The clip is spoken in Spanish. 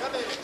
Dale.